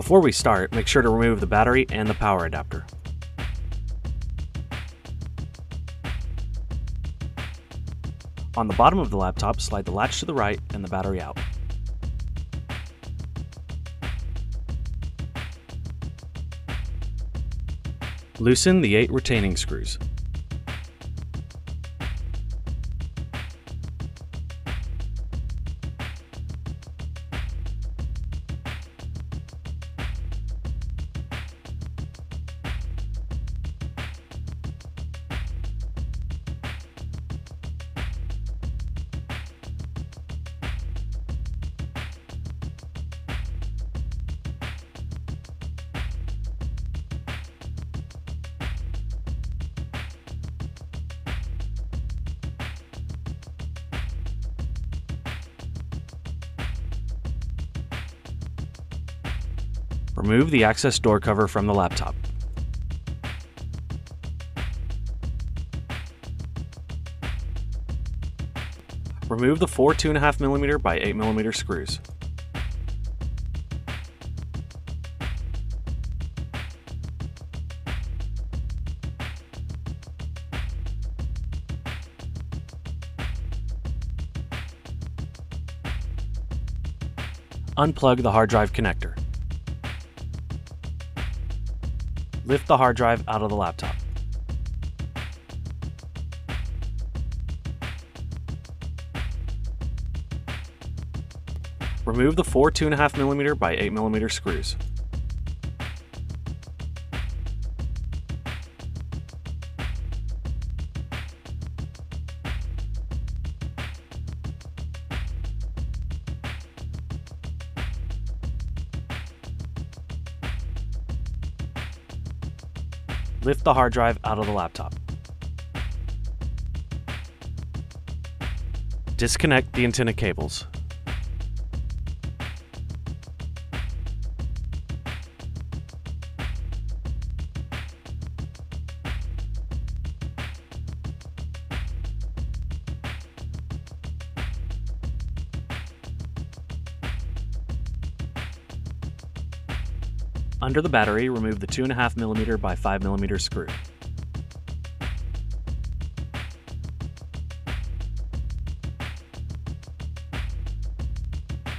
Before we start, make sure to remove the battery and the power adapter. On the bottom of the laptop, slide the latch to the right and the battery out. Loosen the eight retaining screws. Remove the access door cover from the laptop. Remove the four 2.5mm by 8mm screws. Unplug the hard drive connector. Lift the hard drive out of the laptop. Remove the four 2.5mm by 8mm screws. Lift the hard drive out of the laptop. Disconnect the antenna cables. Under the battery, remove the 2.5mm by 5mm screw.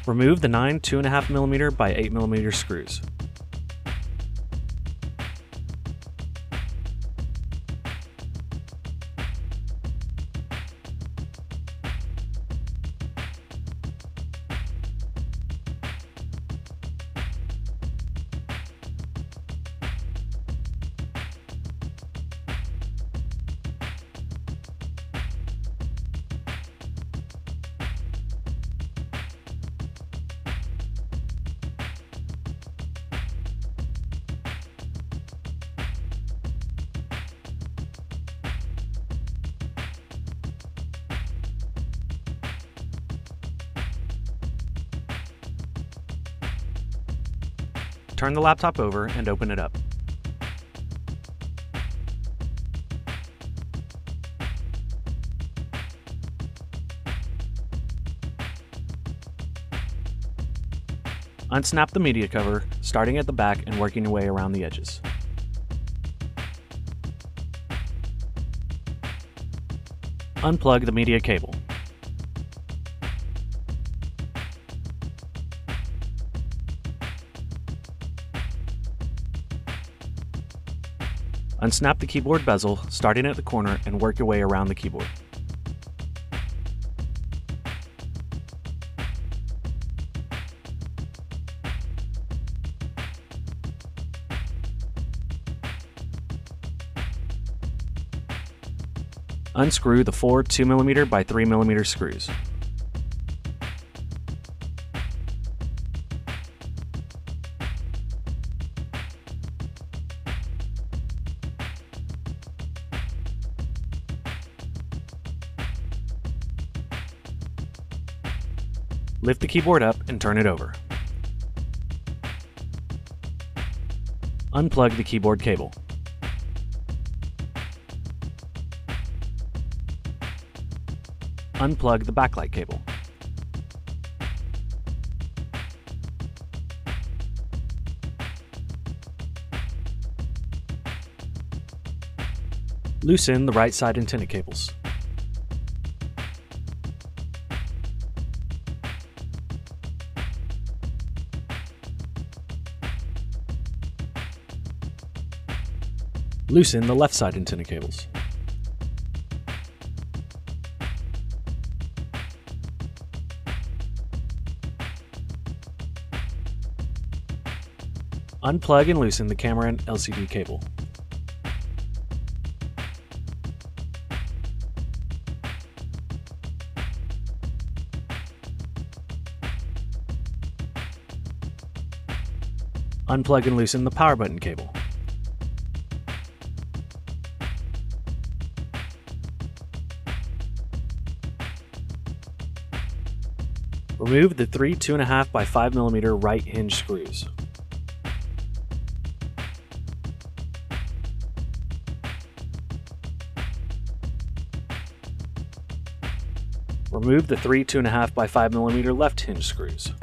Remove the 9 2.5mm by 8mm screws. Turn the laptop over and open it up. Unsnap the media cover, starting at the back and working your way around the edges. Unplug the media cable. Unsnap the keyboard bezel, starting at the corner, and work your way around the keyboard. Unscrew the four 2mm by 3mm screws. keyboard up and turn it over. Unplug the keyboard cable. Unplug the backlight cable. Loosen the right side antenna cables. Loosen the left side antenna cables. Unplug and loosen the camera and LCD cable. Unplug and loosen the power button cable. Remove the three 2.5 by 5 millimeter right hinge screws. Remove the three 2.5 by 5 millimeter left hinge screws.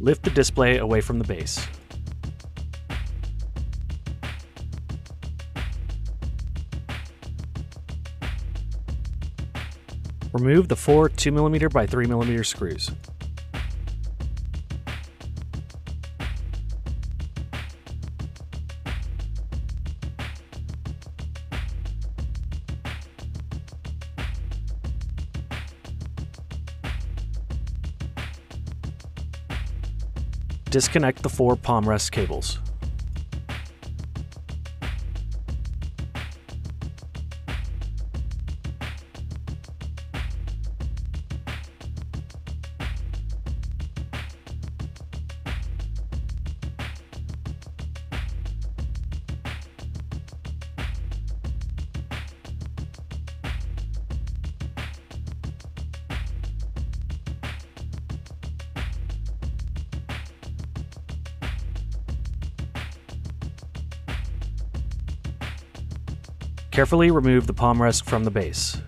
Lift the display away from the base. Remove the four 2mm by 3mm screws. Disconnect the four palm rest cables. Carefully remove the palm rest from the base.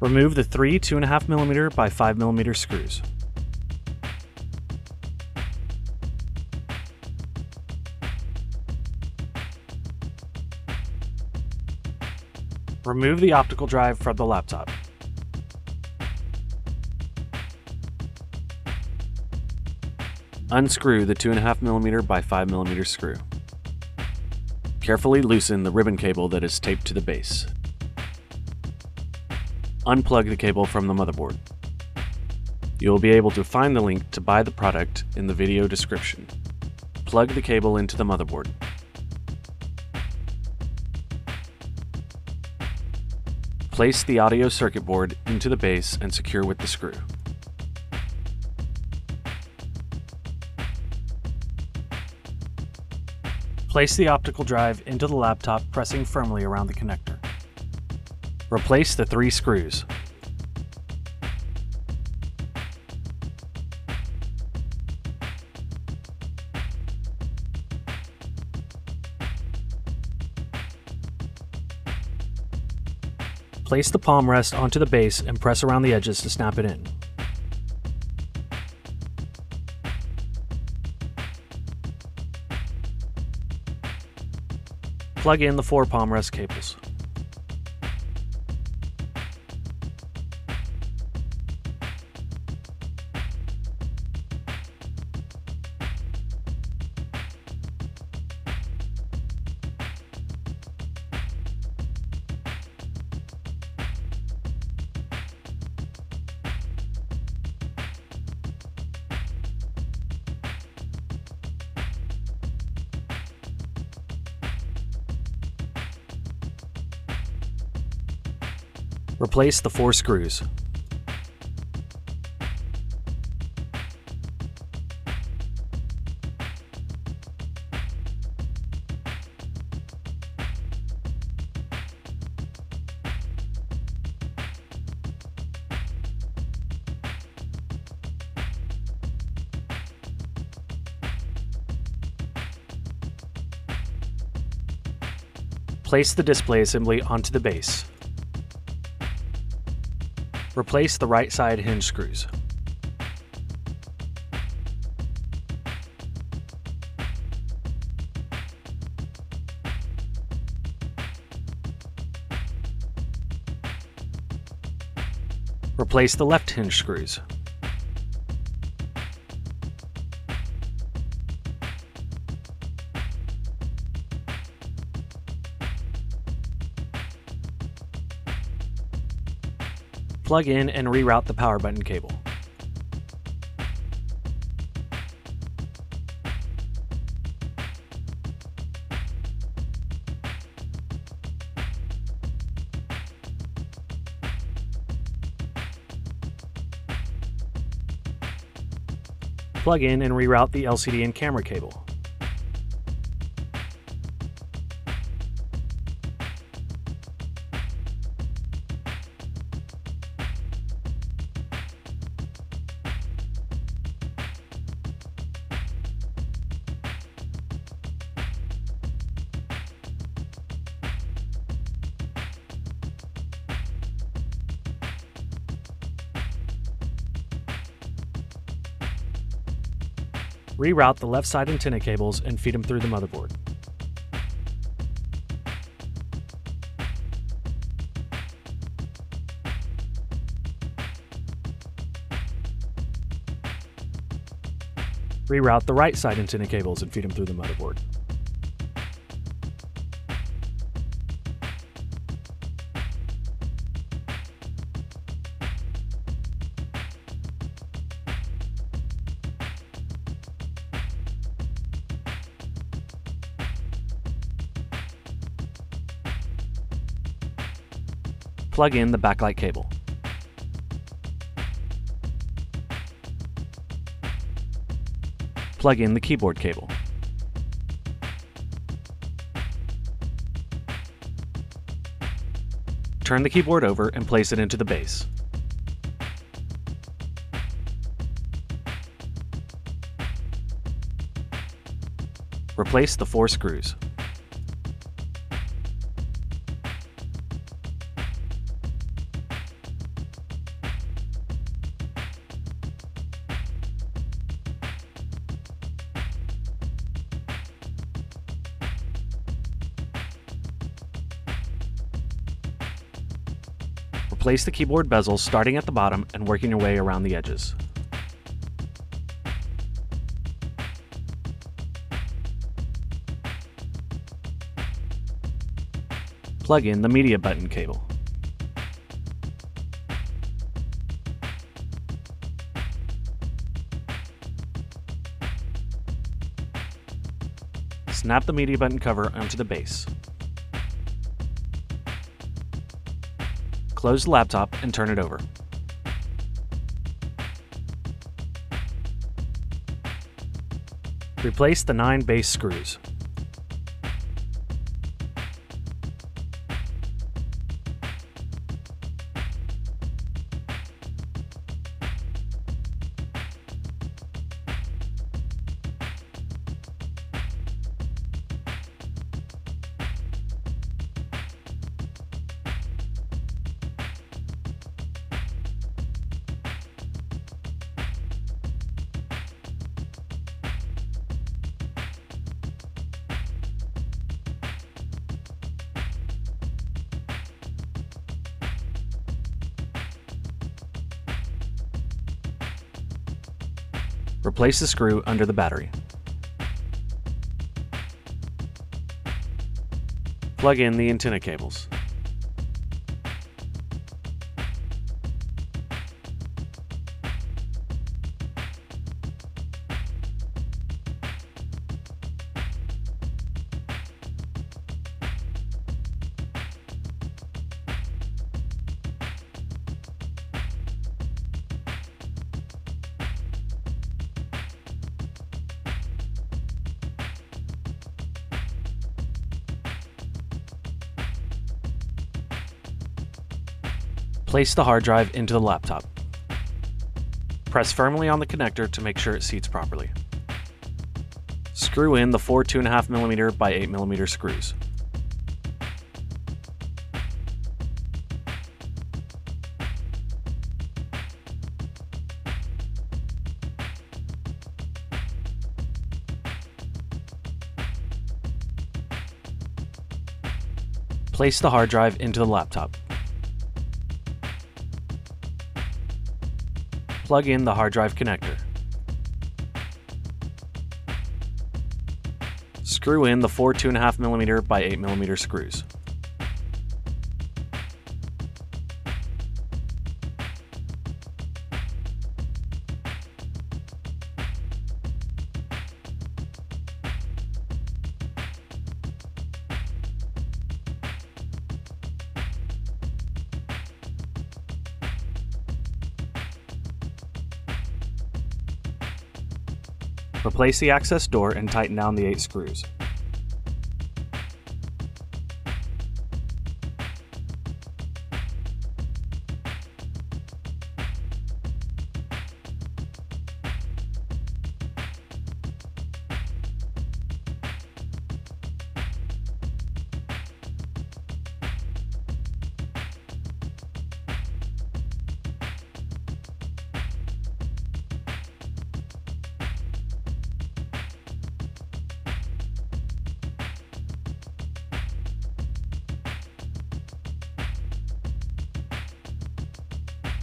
Remove the three 2.5mm by 5mm screws. Remove the optical drive from the laptop. Unscrew the 2.5mm by 5mm screw. Carefully loosen the ribbon cable that is taped to the base. Unplug the cable from the motherboard. You will be able to find the link to buy the product in the video description. Plug the cable into the motherboard. Place the audio circuit board into the base and secure with the screw. Place the optical drive into the laptop pressing firmly around the connector. Replace the three screws. Place the palm rest onto the base and press around the edges to snap it in. Plug in the four palm rest cables. Replace the four screws. Place the display assembly onto the base. Replace the right side hinge screws. Replace the left hinge screws. Plug in and reroute the power button cable. Plug in and reroute the LCD and camera cable. Reroute the left side antenna cables and feed them through the motherboard. Reroute the right side antenna cables and feed them through the motherboard. Plug in the backlight cable. Plug in the keyboard cable. Turn the keyboard over and place it into the base. Replace the four screws. Replace the keyboard bezels starting at the bottom and working your way around the edges. Plug in the media button cable. Snap the media button cover onto the base. Close the laptop and turn it over. Replace the nine base screws. Replace the screw under the battery. Plug in the antenna cables. Place the hard drive into the laptop. Press firmly on the connector to make sure it seats properly. Screw in the four 2.5mm by 8mm screws. Place the hard drive into the laptop. Plug in the hard drive connector. Screw in the four 2.5mm by 8mm screws. Replace the access door and tighten down the 8 screws.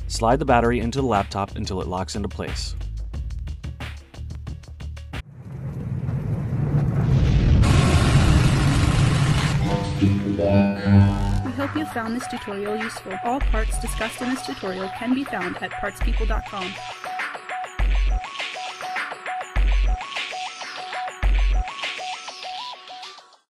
Slide the battery into the laptop until it locks into place. We hope you found this tutorial useful. All parts discussed in this tutorial can be found at partspeople.com.